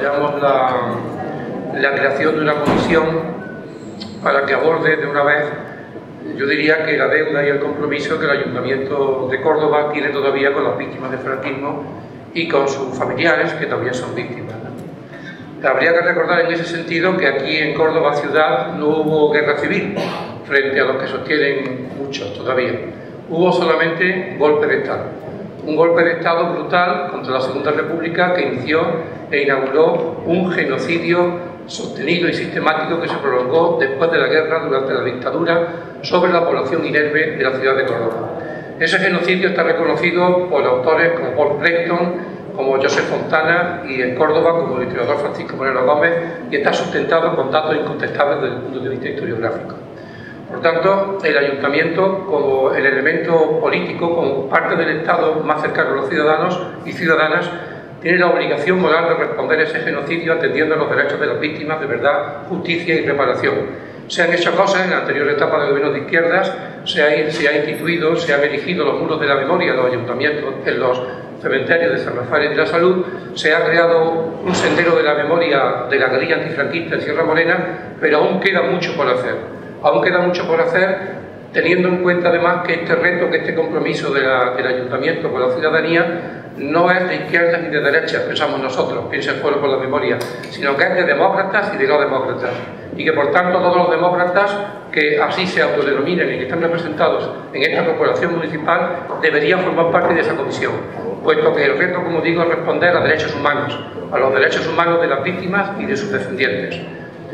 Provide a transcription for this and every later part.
apoyamos la, la creación de una comisión para que aborde de una vez, yo diría que la deuda y el compromiso que el Ayuntamiento de Córdoba tiene todavía con las víctimas del franquismo y con sus familiares, que también son víctimas. Habría que recordar en ese sentido que aquí en Córdoba ciudad no hubo guerra civil, frente a lo que sostienen muchos todavía. Hubo solamente golpe de Estado. Un golpe de Estado brutal contra la Segunda República que inició e inauguró un genocidio sostenido y sistemático que se prolongó después de la guerra durante la dictadura sobre la población inerme de la ciudad de Córdoba. Ese genocidio está reconocido por autores como Paul Preston, como Joseph Fontana y en Córdoba como el historiador Francisco Moreno Gómez y está sustentado con datos incontestables desde el punto de vista historiográfico. Por tanto, el ayuntamiento, como el elemento político, como parte del Estado más cercano a los ciudadanos y ciudadanas, tiene la obligación moral de responder a ese genocidio atendiendo a los derechos de las víctimas de verdad, justicia y reparación. Se han hecho cosas en la anterior etapa del gobierno de izquierdas, se ha, instituido, se han erigido los muros de la memoria en los ayuntamientos, en los cementerios de San Rafael y de la Salud, se ha creado un sendero de la memoria de la guerrilla antifranquista en Sierra Morena, pero aún queda mucho por hacer. Aún queda mucho por hacer, teniendo en cuenta además que este reto, que este compromiso del ayuntamiento con la ciudadanía no es de izquierdas ni de derechas, pensamos nosotros, piensa el pueblo por la memoria, sino que es de demócratas y de no demócratas. Y que por tanto todos los demócratas que así se autodenominen y que están representados en esta corporación municipal deberían formar parte de esa comisión, puesto que el reto, como digo, es responder a derechos humanos, a los derechos humanos de las víctimas y de sus descendientes.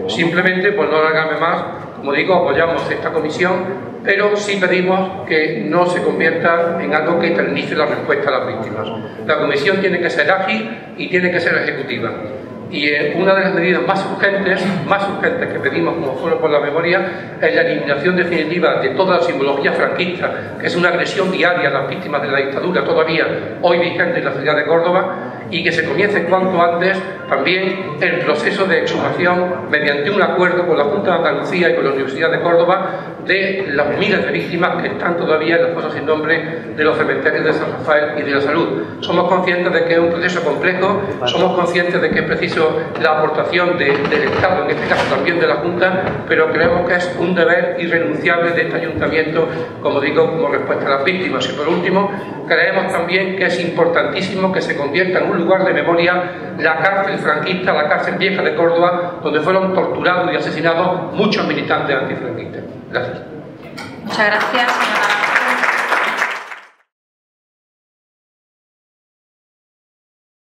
Simplemente, por no alargarme más, como digo, apoyamos esta comisión, pero sí pedimos que no se convierta en algo que eternice la respuesta a las víctimas. La comisión tiene que ser ágil y tiene que ser ejecutiva. Y eh, una de las medidas más urgentes, más urgentes que pedimos como Foro por la Memoria es la eliminación definitiva de toda la simbología franquista, que es una agresión diaria a las víctimas de la dictadura, todavía hoy vigente en la ciudad de Córdoba, y que se comience cuanto antes también el proceso de exhumación mediante un acuerdo con la Junta de Andalucía y con la Universidad de Córdoba de las miles de víctimas que están todavía en las fosas sin nombre de los cementerios de San Rafael y de la Salud. Somos conscientes de que es un proceso complejo, somos conscientes de que es preciso la aportación del Estado, en este caso también de la Junta, pero creemos que es un deber irrenunciable de este ayuntamiento, como digo, como respuesta a las víctimas. Y por último, creemos también que es importantísimo que se convierta en lugar de memoria la cárcel franquista, la cárcel vieja de Córdoba, donde fueron torturados y asesinados muchos militantes antifranquistas. Gracias. Muchas gracias.